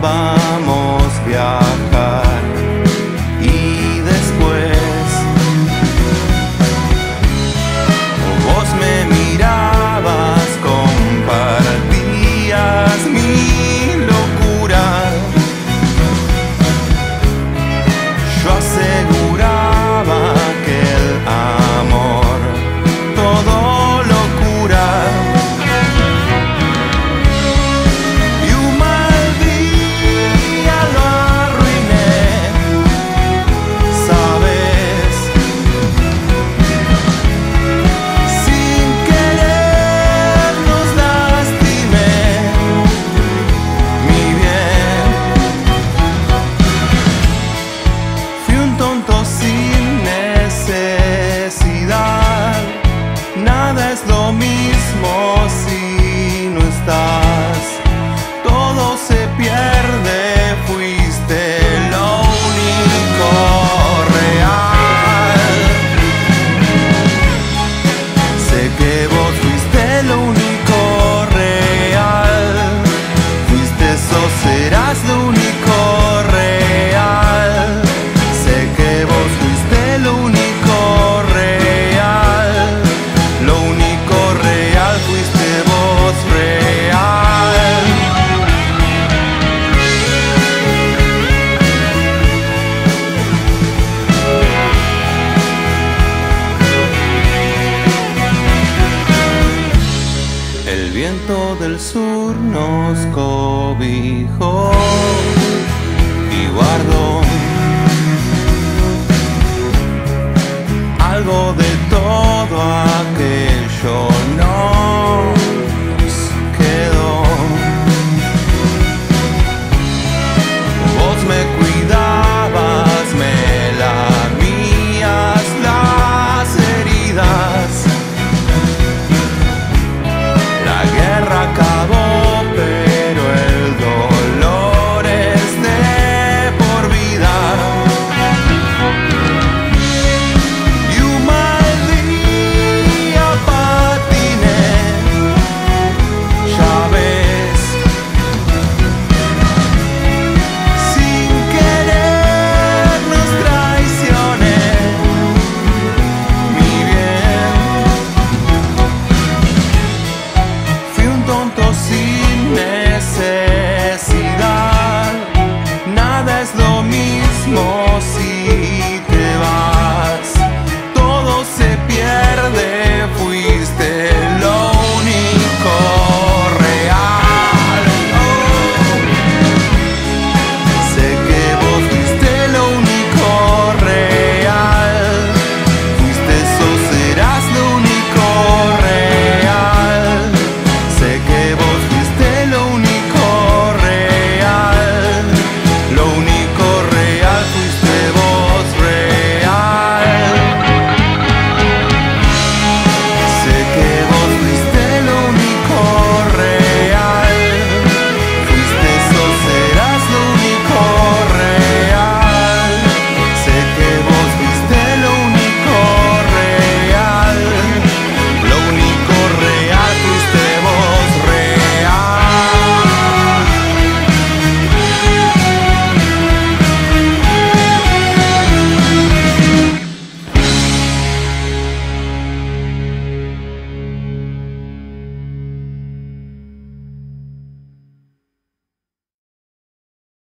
acabar. Viento del sur nos cobijó y guardó algo de todo